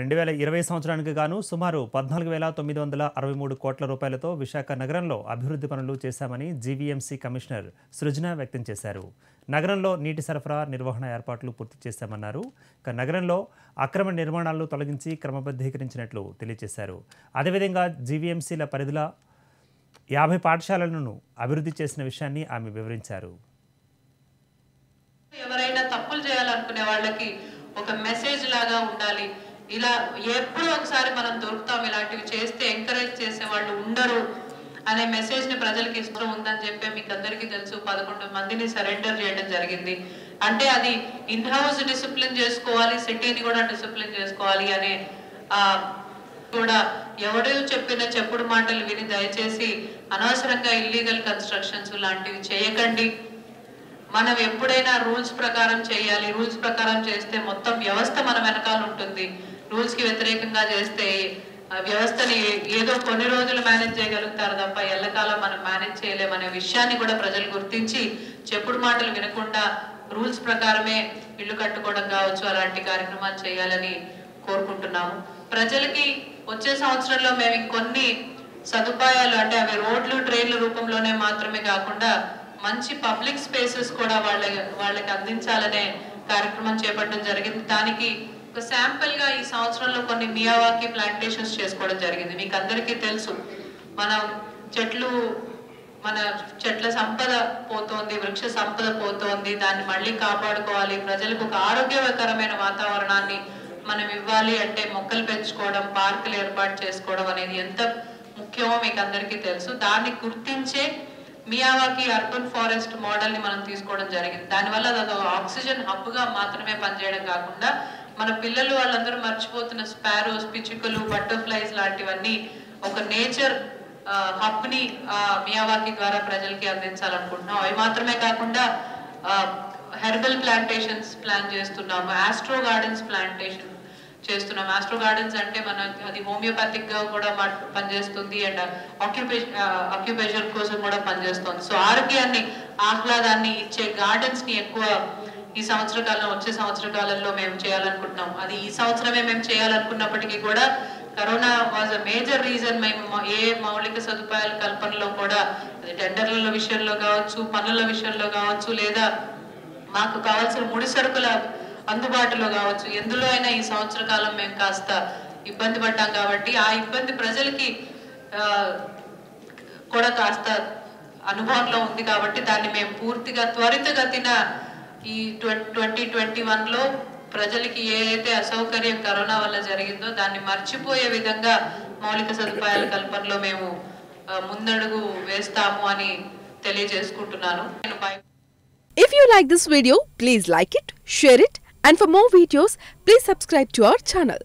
రెండు వేల ఇరవై సంవత్సరానికి గాను సుమారు పద్నాలుగు వేల తొమ్మిది వందల అరవై మూడు కోట్ల రూపాయలతో విశాఖ నగరంలో అభివృద్ధి పనులు చేశామని జీవీఎంసీ కమిషనర్ సృజన వ్యక్తం చేశారు. నగరంలో నీటి సరఫరా నిర్వహణ ఏర్పాట్లు పూర్తి చేశామన్నారు. ఇక నగరంలో అక్రమ నిర్మాణాలను తొలగించి క్రమబద్ధీకరించినట్లు తెలియజేశారు. అదేవిధంగా జీవీఎంసీల పరిధిలో యాభై పాఠశాలలను అభివృద్ధి చేసిన విషయాన్ని ఆమె వివరించారు. ఎవరైనా తప్పులు చేయాలనుకునే వాళ్ళకి ఒక మెసేజ్ లాగా ఉండాలి. ఇలా ఎప్పుడో ఒకసారి మనం దొరుకుతాం ఇలాంటివి చేస్తే ఎంకరేజ్ చేసే వాళ్ళు ఉండరు అనే మెసేజ్ని ప్రజలకి ఇష్టం ఉందని చెప్పి మీకు అందరికీ తెలుసు. పదకొండు మందిని సరెండర్ చేయడం జరిగింది. అంటే అది ఇన్ హౌస్ డిసిప్లిన్ చేసుకోవాలి సిటీని కూడా డిసిప్లిన్ చేసుకోవాలి అనే ఆ కూడా ఎవడో చెప్పిన చెప్పుడు మాటలు విని దయచేసి అనవసరంగా ఇల్లీగల్ కన్స్ట్రక్షన్స్ లాంటివి చేయకండి. మనం ఎప్పుడైనా రూల్స్ ప్రకారం చేయాలి రూల్స్ ప్రకారం చేస్తే మొత్తం వ్యవస్థ మన వెనకాల ఉంటుంది. రూల్స్కి వ్యతిరేకంగా చేస్తే వ్యవస్థని ఏదో కొన్ని రోజులు మేనేజ్ చేయగలుగుతారు తప్ప ఎల్లకాలం మనం మేనేజ్ చేయలేమనే విషయాన్ని కూడా ప్రజలు గుర్తించి చెప్పుడు మాటలు వినకుండా రూల్స్ ప్రకారమే ఇల్లు కట్టుకోవడం కావచ్చు అలాంటి కార్యక్రమాలు చేయాలని కోరుకుంటున్నాము. ప్రజలకి వచ్చే సంవత్సరంలో మేము ఇంకొన్ని సదుపాయాలు అంటే అవి రోడ్లు ట్రైన్ల రూపంలోనే మాత్రమే కాకుండా మంచి పబ్లిక్ స్పేసెస్ కూడా వాళ్ళ వాళ్ళకి అందించాలనే కార్యక్రమం చేపట్టడం జరిగింది. దానికి ఒక శాంపుల్గా ఈ సంవత్సరంలో కొన్ని మియావాకి ప్లాంటేషన్స్ చేసుకోవడం జరిగింది. మీకు అందరికీ తెలుసు. మనం చెట్లు మన చెట్ల సంపద పోతోంది వృక్ష సంపద పోతోంది. దాన్ని మళ్ళీ కాపాడుకోవాలి. ప్రజలకు ఒక ఆరోగ్యకరమైన వాతావరణాన్ని మనం ఇవ్వాలి అంటే మొక్కలు పెంచుకోవడం పార్కులు ఏర్పాటు చేసుకోవడం అనేది ఎంత ముఖ్యమో మీకు అందరికీ తెలుసు. దాన్ని గుర్తించే మియావాకి అర్బన్ ఫారెస్ట్ మోడల్ని మనం తీసుకోవడం జరిగింది. దానివల్ల అది ఒక ఆక్సిజన్ హబ్గా మాత్రమే పనిచేయడం కాకుండా మన పిల్లలు వాళ్ళందరూ మర్చిపోతున్న స్పారోస్ పిచ్చుకలు బటర్ఫ్లైస్ లాంటివన్నీ ఒక నేచర్ హబ్ని మియావాకి ద్వారా ప్రజలకి అందించాలనుకుంటున్నాం. అవి మాత్రమే కాకుండా హెర్బల్ ప్లాంటేషన్స్ ప్లాన్ చేస్తున్నాము. ఆస్ట్రో గార్డెన్స్ ప్లాంటేషన్ చేస్తున్నాం. ఆస్ట్రో గార్డెన్స్ అంటే మన అది హోమియోపతిక్గా కూడా మా- పనిచేస్తుంది అండ్ ఆక్యుపేషన్ ఆక్యుపేషన్ కోసం కూడా పనిచేస్తుంది. సో ఆరోగ్యాన్ని ఆహ్లాదాన్ని ఇచ్చే గార్డెన్స్ని ఎక్కువ ఈ సంవత్సర కాలం వచ్చే సంవత్సర కాలంలో మేము చేయాలనుకుంటున్నాం. అది ఈ సంవత్సరమే మేము చేయాలనుకున్నప్పటికీ కూడా corona was a major reason మేము ఏ మౌలిక సదుపాయాల కల్పనలో కూడా అది టెండర్ల విషయంలో కావచ్చు పనుల విషయంలో కావచ్చు లేదా మాకు కావాల్సిన ముడి సరుకుల అందుబాటులో కావచ్చు. ఎందులో అయినా ఈ సంవత్సర కాలం మేము కాస్త ఇబ్బంది పడ్డాం కాబట్టి ఆ ఇబ్బంది ప్రజలకి కూడా కాస్త అనుభవంలో ఉంది కాబట్టి దాన్ని మేము పూర్తిగా త్వరితగతిన ఈ ట్వంటీ ట్వంటీ వన్లో ప్రజలకి ఏ అయితే అసౌకర్యం కరోనా వల్ల జరిగిందో దాన్ని మర్చిపోయే విధంగా మౌలిక సదుపాయాల కల్పనలో మేము ముందడుగు వేస్తాము అని తెలియజేసుకుంటున్నాను. నేను bye If you like this video, please like it, share it, and for more videos, please subscribe to our channel.